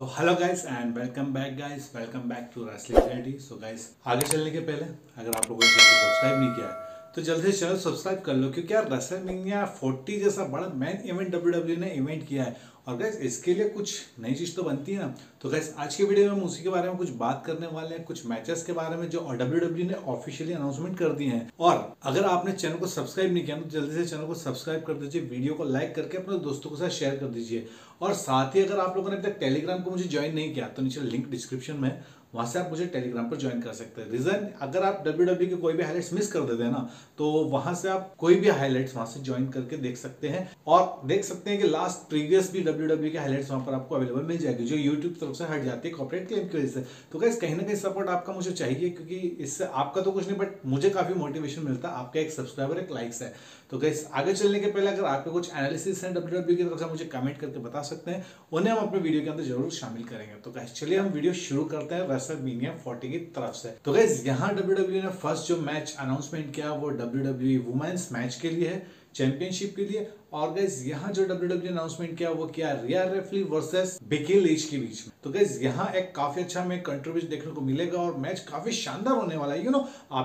तो hello guys and welcome back guys welcome back to wrestling so guys आगे चलने के पहले, अगर आप लोगों ने सब्सक्राइब नहीं किया है तो जल्दी से चैनल सब्सक्राइब कर लो, क्योंकि यार रेसलिंग 40 जैसा बड़ा मेन इवेंट डब्ल्यू ने इवेंट किया है। और गैस इसके लिए कुछ नई चीज़ तो बनती है ना। तो गैस आज की वीडियो में हम उसी के बारे में कुछ बात करने वाले हैं, कुछ मैचेस के बारे में जो डब्ल्यू डब्ल्यू ने ऑफिशियली अनाउंसमेंट कर दिए हैं। और अगर आपने चैनल को सब्सक्राइब नहीं किया तो जल्दी से चैनल को सब्सक्राइब कर दीजिए वीडियो को लाइक करके अपने दोस्तों के साथ शेयर कर दीजिए। और साथ ही अगर आप लोगों ने अभी तक टेलीग्राम को मुझे ज्वाइन नहीं किया तो नीचे लिंक डिस्क्रिप्शन में, वहाँ से आप मुझे टेलीग्राम पर ज्वाइन कर सकते हैं। रीजन अगर आप डब्ल्यू डब्ल्यू के कोई भी हाईलाइट्स मिस कर देते हैं ना तो वहाँ से आप कोई भी हाईलाइट्स वहाँ से ज्वाइन करके देख सकते हैं। और देख सकते हैं कि लास्ट प्रीवियस भी डब्ल्यू डब्ल्यू के हाईलाइट्स वहाँ पर आपको अवेलेबल मिल जाएगी, जो यूट्यूब तरफ़ से हट जाती है कॉपरेट क्लेम की वजह से। तो कैसे कहीं ना कहीं सपोर्ट आपका मुझे चाहिए, क्योंकि इससे आपका तो कुछ नहीं बट मुझे काफ़ी मोटिवेशन मिलता है। आपका एक सब्सक्राइबर एक लाइक्स है। तो कैसे आगे चलने के पहले अगर आपके कुछ एनालिसिस हैं डब्ल्यू डब्ल्यू की तरफ़ से मुझे कमेंट करके बता सकते हैं। उन्हें हम अपने वीडियो के अंदर ज़रूर शामिल करेंगे। तो कैसे चलिए हम वीडियो शुरू करते हैं रेसल मीनिया फोर्टी की तरफ़ से। तो गैस यहाँ डब्ल्यू डब्ल्यू ने फ़र्स्ट जो मैच अनाउंसमेंट किया, वो डब्ल्यू डब्ल्यू वुमेन्स मैच के लिए है। चैंपियनशिप के लिए। और गैस यहाँ जो डब्ल्यू डब्ल्यू अनाउंसमेंट किया, वो किया रिया रेफली वर्सेस बिकी लीच के बीच में। तो गैस यहाँ एक काफ़ी अच्छा हमें कंट्रीब्यूशन देखने को मिलेगा और मैच काफ़ी शानदार होने वाला है। यू नो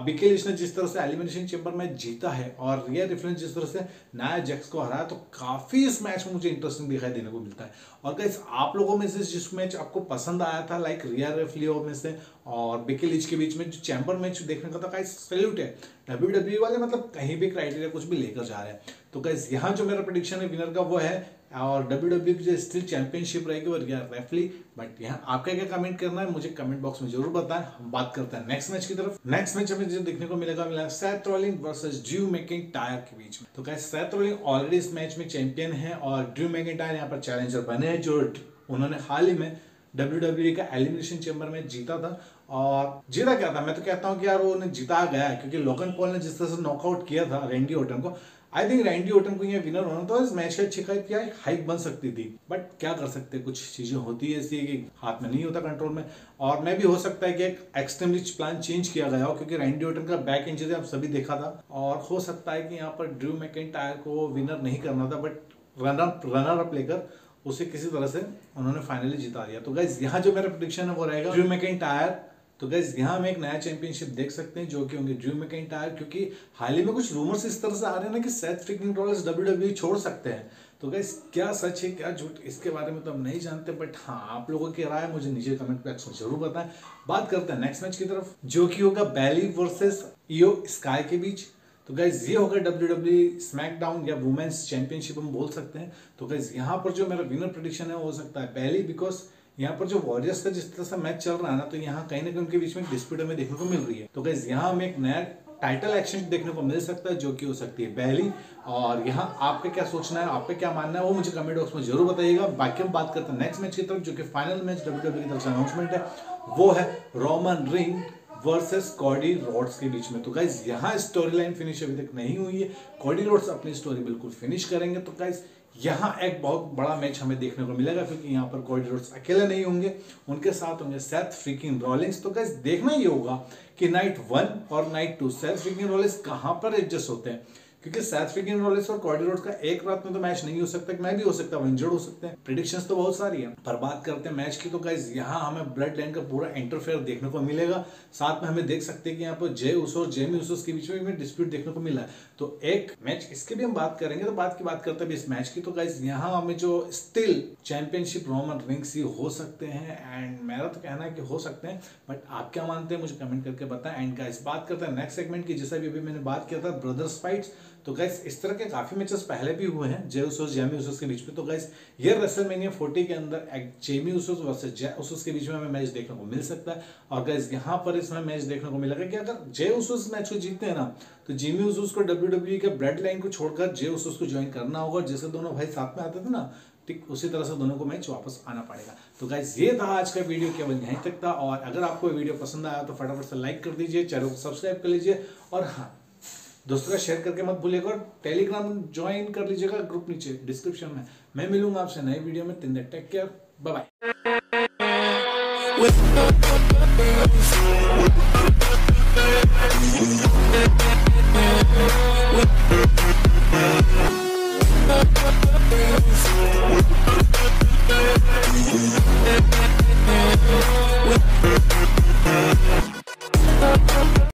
बिकी लीच ने जिस तरह से एलिमिनेशन चैंबर मैच जीता है और रिया रेफली जिस तरह से नया जैक्स को हराया तो काफ़ी इस मैच में मुझे इंटरेस्टिंग दिखाई देने को मिलता है। और गैस आप लोगों में से जिस मैच आपको पसंद आया था लाइक रिया रेफलियो में से और बिकी लीच के बीच में जो चैंबर मैच देखने का था सैल्यूट है। डब्ल्यू डब्ल्यू वाले मतलब कहीं भी क्राइटेरिया कुछ भी लेकर जा रहे हैं। तो गैस यहाँ जो मेरा प्रोडिक्शन है विनर का वो है, और डब्ल्यू डब्ल्यू की जो स्टिल चैंपियनशिप रहेगी वो रिया रेफली बट यहाँ आपका क्या कमेंट करना है, मुझे कमेंट बॉक्स में ज़रूर बताएँ, हम बात करते हैं नेक्स्ट मैच की तरफ़। नेक्स्ट मैच हमें जो देखने को मिलेगा, मिला Seth Rollins versus Drew McIntyre के बीच में। तो कैसे सैथ रोलिंग ऑलरेडी इस मैच में चैंपियन है, और ड्रू मेकिंग टायर यहाँ पर चैलेंजर बने हैं, जो उन्होंने हाल ही में डब्ल्यू डब्ल्यू का एलिमिनेशन चैम्बर में जीता था। और जीता क्या था? मैं तो कहता हूँ कि यार वो उन्हें जीता गया, क्योंकि लोकन पॉल ने जिस तरह से नॉकआउट किया था रेंडी ओटन को आई थिंक रैंडी ओटन को ये विनर होना तो इस मैच का अच्छी क्या हाइक बन सकती थी। बट क्या कर सकते कुछ चीज़ें होती है ऐसी कि हाथ में नहीं होता कंट्रोल में। और मैं भी हो सकता है कि एक एक्सट्रीमली प्लान चेंज किया गया हो, क्योंकि रैंडी ओटन का बैक इंजरी आप सभी देखा था। और हो सकता है कि यहाँ पर ड्रू मैकेन को विनर नहीं करना था बट रनर रनर अप लेकर उसे किसी तरह से उन्होंने फाइनली जिता दिया। तो गाइज़ यहाँ जो मेरा प्रोडिक्शन है वो रहेगा ड्रू मैकेन टायर तो गैस यहाँ हम एक नया चैंपियनशिप देख सकते हैं जो कि होंगे ड्रू टायर क्योंकि हाल ही में कुछ रूमर्स इस तरह से आ रहे हैं ना कि Seth freaking Rollins W W छोड़ सकते हैं। तो गैस क्या सच है, क्या झूठ, इसके बारे में तो हम नहीं जानते बट हाँ आप लोगों की राय मुझे नीचे कमेंट बॉक्स में ज़रूर बताएँ। बात करते हैं नेक्स्ट मैच की तरफ़, जो कि होगा बैली वर्सेस ईओ स्काई के बीच। तो गैस ये होगा डब्ल्यू डब्ल्यू स्मैकडाउन या वुमेन्स चैंपियनशिप हम बोल सकते हैं। तो गैस यहाँ पर जो मेरा विनर प्रोडिक्शन है हो सकता है पहली बिकॉज़ यहाँ पर जो वॉरियर्स का जिस तरह से मैच चल रहा है ना तो यहाँ कहीं ना कहीं उनके बीच में डिस्प्यूट हमें देखने को मिल रही है। तो गैस यहाँ हमें एक नया टाइटल एक्शन देखने को मिल सकता है, जो कि हो सकती है पहली। और यहाँ आपका क्या सोचना है, आपका क्या मानना है, वो मुझे कमेंट बॉक्स में ज़रूर बताइएगा। बाकी हम बात करते हैं नेक्स्ट मैच की तरफ़, जो कि फाइनल मैच डब्ल्यू की तरफ़ से अनाउंसमेंट है। वो है Roman Reigns versus Cody Rhodes के बीच में। तो गाइज़ यहाँ स्टोरी लाइन फिनिश अभी तक नहीं हुई है। कॉडी रोड्स अपनी स्टोरी बिल्कुल फिनिश करेंगे। तो गाइज़ यहाँ एक बहुत बड़ा मैच हमें देखने को मिलेगा क्योंकि यहाँ पर कॉरिडोर्स अकेले नहीं होंगे, उनके साथ होंगे सेथ फ्रिकिंग रॉलिंग्स तो कैसे देखना ये होगा कि नाइट वन और night two Seth freaking Rollins कहाँ पर एडजस्ट होते हैं। क्योंकि सैथफिकिन रोलेस और कॉर्डिरोड का एक रात में तो मैच नहीं हो सकता, मैं भी हो सकता हूँ इंजर्ड हो सकते हैं। प्रिडिक्शंस तो बहुत सारी है। पर बात करते हैं मैच की तो गाइज़ यहाँ हमें ब्लड लाइन का पूरा इंटरफेयर देखने को मिलेगा। साथ में हमें देख सकते हैं कि यहाँ पर जय उस और जेमी उस के बीच में भी डिस्प्यूट देखने को मिला है। तो एक मैच इसके भी हम बात करेंगे तो बात की बात करते हैं इस मैच की। तो गाइज़ यहाँ हमें जो स्टिल चैंपियनशिप रोमन रिंग्स ही हो सकते हैं एंड मेरा तो कहना है कि हो सकते हैं बट आप क्या मानते हैं, मुझे कमेंट करके बताएँ। एंड गाइस बात करते हैं नेक्स्ट सेगमेंट की, जैसा भी अभी मैंने बात किया था ब्रदर्स फाइट्स तो गैस इस तरह के काफ़ी मैचेस पहले भी हुए हैं जे उसोस जेमी उसोस के बीच में। तो गैस ये रेसलमेनिया 40 के अंदर Jimmy Usos versus Jey Usos के बीच में हमें मैच देखने को मिल सकता है। और गैस यहाँ पर इसमें मैच देखने को मिलेगा कि अगर जे उसोस मैच को जीतते हैं ना तो जेमी उसोस को डब्ल्यू के ब्रेड लाइन को छोड़कर जे उसोस को ज्वाइन करना होगा। जैसे दोनों भाई साथ में आते थे ना, ठीक उसी तरह से दोनों को मैच वापस आना पड़ेगा। तो गाइज़ ये था आज का वीडियो केवल यहीं तक था। और अगर आपको वीडियो पसंद आया तो फटाफट से लाइक कर दीजिए, चैनल को सब्सक्राइब कर लीजिए। और हाँ दोस्तों का शेयर करके मत भूलिएगा और टेलीग्राम ज्वाइन कर लीजिएगा ग्रुप नीचे डिस्क्रिप्शन में। मैं मिलूँगा आपसे नए वीडियो में। तीन टेक केयर बाय